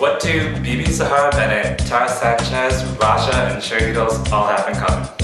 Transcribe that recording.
What do Bibi Sahar Bennett, Tara Sanchez, Raja, and Cherry Girls all have in common?